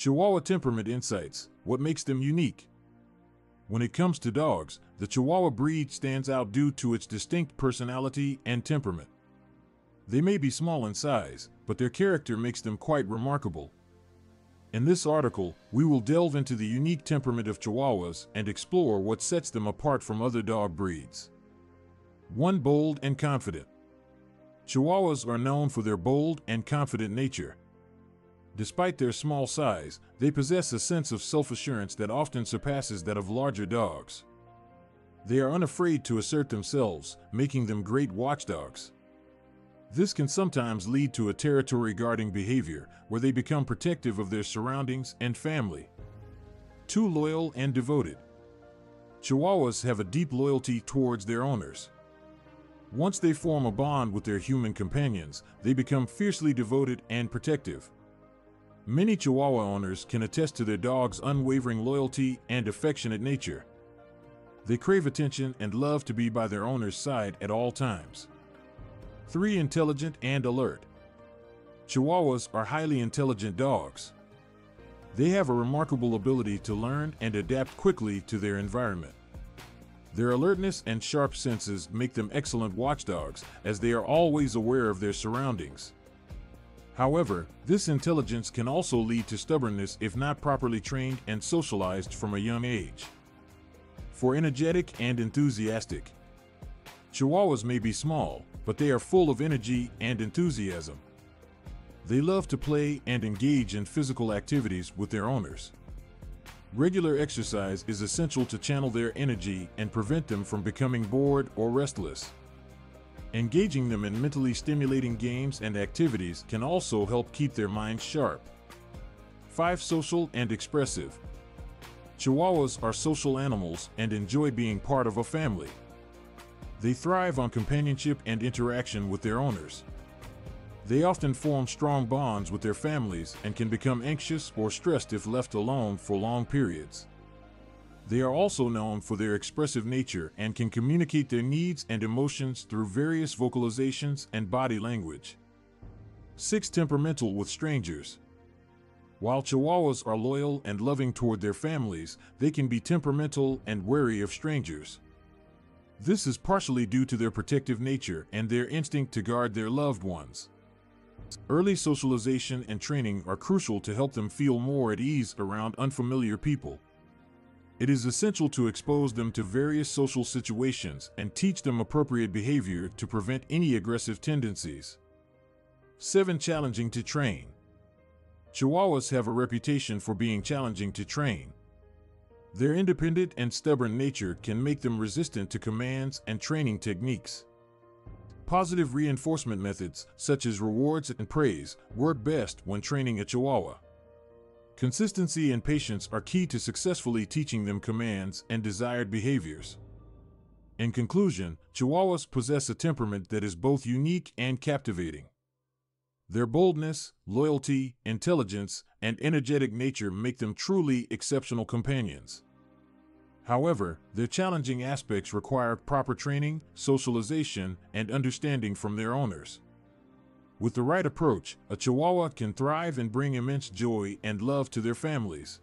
Chihuahua temperament insights what makes them unique. When it comes to dogs, the Chihuahua breed stands out due to its distinct personality and temperament. They may be small in size, but their character makes them quite remarkable. In this article, we will delve into the unique temperament of Chihuahuas and explore what sets them apart from other dog breeds. 1. Bold and confident. Chihuahuas are known for their bold and confident nature. Despite their small size, they possess a sense of self assurance that often surpasses that of larger dogs. They are unafraid to assert themselves, making them great watchdogs. This can sometimes lead to a territory guarding behavior where they become protective of their surroundings and family. Too loyal and devoted. Chihuahuas have a deep loyalty towards their owners. Once they form a bond with their human companions, they become fiercely devoted and protective. Many Chihuahua owners can attest to their dog's unwavering loyalty and affectionate nature. They crave attention and love to be by their owner's side at all times. 3. Intelligent and alert. Chihuahuas are highly intelligent dogs. They have a remarkable ability to learn and adapt quickly to their environment. Their alertness and sharp senses make them excellent watchdogs, as they are always aware of their surroundings. However, this intelligence can also lead to stubbornness if not properly trained and socialized from a young age. For energetic and enthusiastic, Chihuahuas may be small, but they are full of energy and enthusiasm. They love to play and engage in physical activities with their owners. Regular exercise is essential to channel their energy and prevent them from becoming bored or restless. Engaging them in mentally stimulating games and activities can also help keep their minds sharp. 5. Social and expressive. Chihuahuas are social animals and enjoy being part of a family. They thrive on companionship and interaction with their owners. They often form strong bonds with their families and can become anxious or stressed if left alone for long periods. They are also known for their expressive nature and can communicate their needs and emotions through various vocalizations and body language. 6. Temperamental with strangers. While Chihuahuas are loyal and loving toward their families, they can be temperamental and wary of strangers. This is partially due to their protective nature and their instinct to guard their loved ones. Early socialization and training are crucial to help them feel more at ease around unfamiliar people. It is essential to expose them to various social situations and teach them appropriate behavior to prevent any aggressive tendencies. 7. Challenging to train. Chihuahuas have a reputation for being challenging to train. Their independent and stubborn nature can make them resistant to commands and training techniques. Positive reinforcement methods, such as rewards and praise, work best when training a Chihuahua. Consistency and patience are key to successfully teaching them commands and desired behaviors. In conclusion, Chihuahuas possess a temperament that is both unique and captivating. Their boldness, loyalty, intelligence, and energetic nature make them truly exceptional companions. However, their challenging aspects require proper training, socialization, and understanding from their owners. With the right approach, a Chihuahua can thrive and bring immense joy and love to their families.